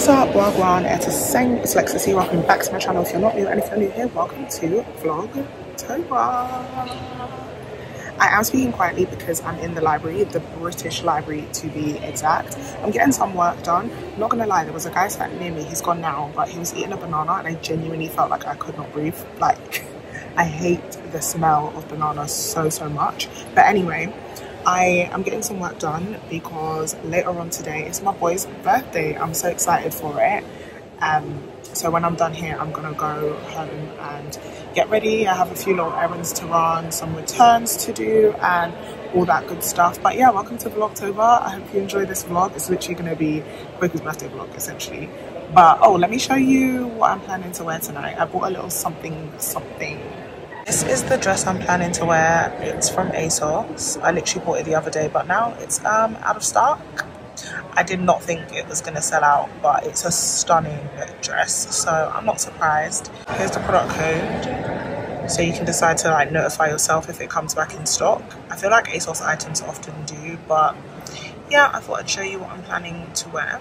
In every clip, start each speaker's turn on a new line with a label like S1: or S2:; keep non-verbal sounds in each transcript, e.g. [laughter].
S1: What's up, Wagwan? It's a sing. It's Lexi. Welcome back to my channel. If you're not new and if you're new here, welcome to Vlog. I am speaking quietly because I'm in the library, the British Library to be exact. I'm getting some work done. Not gonna lie, there was a guy sat near me, he's gone now, but he was eating a banana and I genuinely felt like I could not breathe. Like, [laughs] I hate the smell of banana so, so much. But anyway, I am getting some work done because later on today it's my boy's birthday. I'm so excited for it. Um, so when I'm done here, I'm gonna go home and get ready. I have a few little errands to run, some returns to do, and all that good stuff. But yeah, welcome to Vlogtober. I hope you enjoy this vlog. It's literally gonna be Quaker's birthday vlog, essentially. But oh, let me show you what I'm planning to wear tonight. I bought a little something, something. This is the dress I'm planning to wear. It's from ASOS. I literally bought it the other day, but now it's um, out of stock. I did not think it was going to sell out, but it's a stunning dress, so I'm not surprised. Here's the product code, so you can decide to like notify yourself if it comes back in stock. I feel like ASOS items often do, but yeah, I thought I'd show you what I'm planning to wear.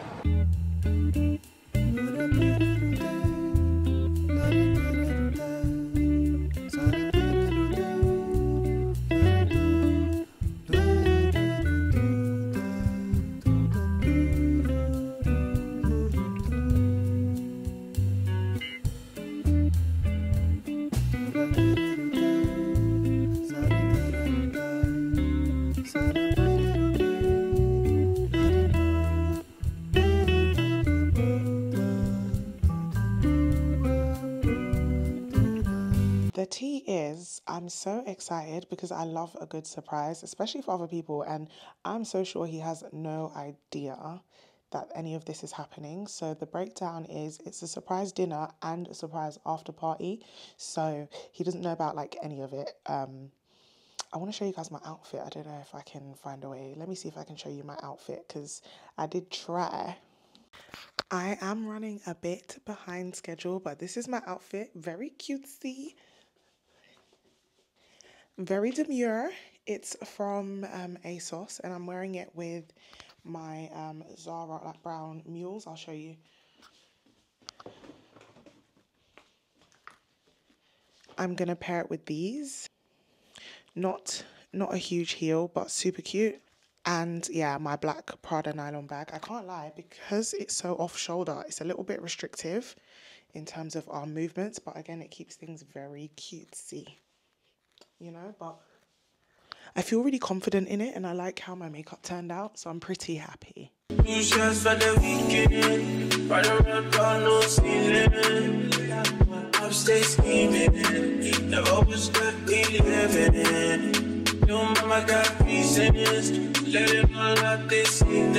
S1: Tea is, I'm so excited because I love a good surprise, especially for other people. And I'm so sure he has no idea that any of this is happening. So the breakdown is it's a surprise dinner and a surprise after party. So he doesn't know about like any of it. Um, I want to show you guys my outfit. I don't know if I can find a way. Let me see if I can show you my outfit because I did try. I am running a bit behind schedule, but this is my outfit. Very cutesy very demure. It's from um, ASOS and I'm wearing it with my um, Zara like brown mules. I'll show you. I'm gonna pair it with these. Not not a huge heel, but super cute. And yeah, my black Prada nylon bag. I can't lie, because it's so off shoulder, it's a little bit restrictive in terms of our movements, but again, it keeps things very cutesy you know, but I feel really confident in it and I like how my makeup turned out, so I'm pretty happy. Upstay scheming, never was good living. Your mama got reasons, let it know that they see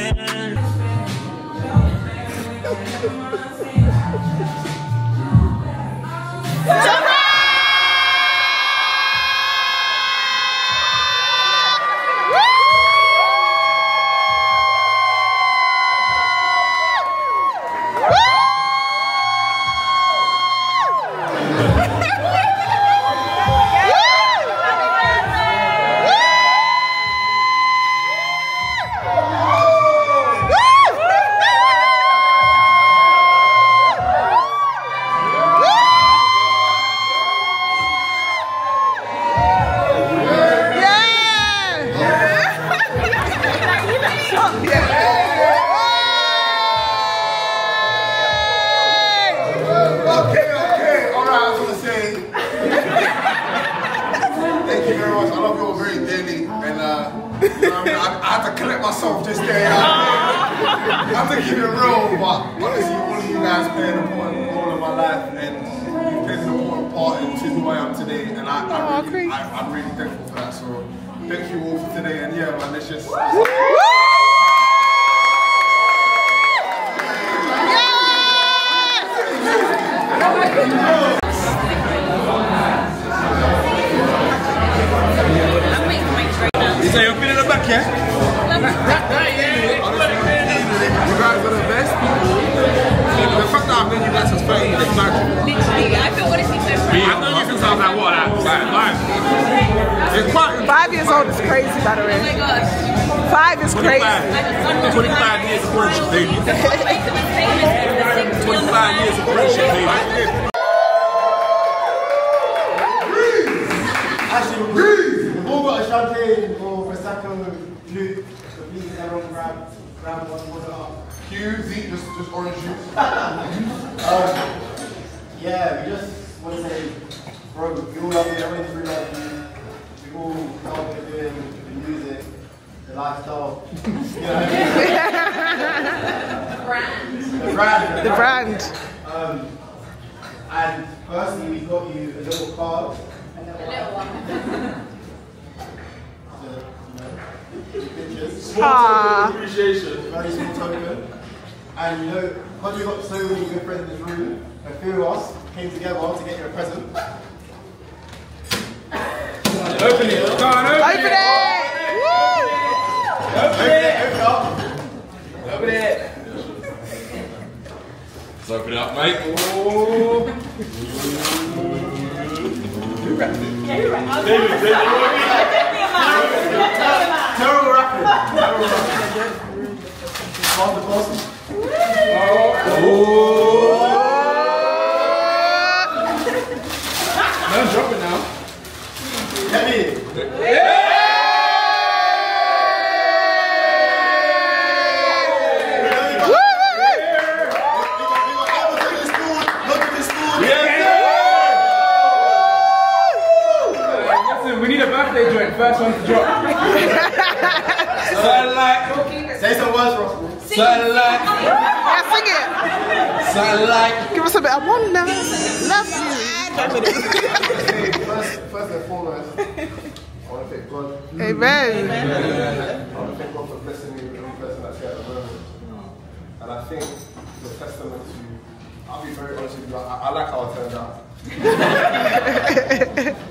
S2: I have to keep it real, but honestly, all of you guys played an important role in my life, and you played an important part into who I am today, and I, I oh, really, I, am really thankful for that. So thank you all for today, and yeah, man, let's just.
S3: 25. 25 years of friendship, baby. 25 years of friendship, baby.
S4: Please grab, grab one?
S2: Hugh, Zeke, just, just orange juice.
S4: Yeah, we just want to say, bro, all love you, everyone's really you. We all love you're doing, the music, the lifestyle. You know what
S5: Brand.
S4: The brand.
S1: The brand.
S4: Um, and personally, we've got you a little card.
S5: A little one.
S4: So, you know, pictures.
S1: Ah.
S3: Appreciation.
S4: very small token. And you know, because we've got so many good friends in this room, a few of us came together to get you a present.
S3: Open it. Go on, open,
S1: Open it! Woo!
S4: Open it! Open it up!
S3: Open it. Let's open it up, mate. Oh.
S4: Terrible wrapping! Terrible wrapping. Half the boss.
S3: No, drop it now.
S4: Let me.
S1: Woo, woo, woo!
S3: Listen, we need a birthday joint. First one to drop. Something like,
S4: Say some words, Ross.
S3: something like,
S1: Yeah, sing it.
S3: something like.
S1: Give us a bit. I wanna love you.
S4: First, first and foremost, I want to thank God.
S1: Amen.
S2: I want to thank God for blessing me with every person that's here at the moment. And I think the testament to, I'll be very honest with you, I, I like how it turned out. [laughs]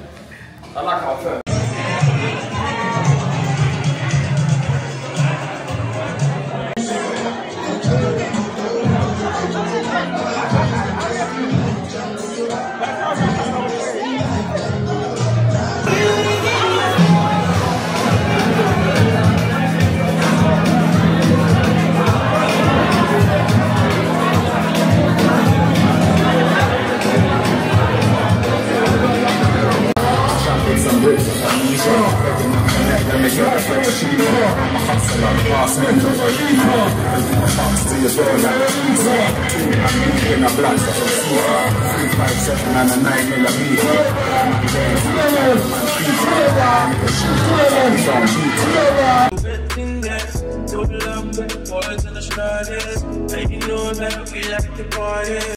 S6: Boys in the stratas, and you know that we like to party.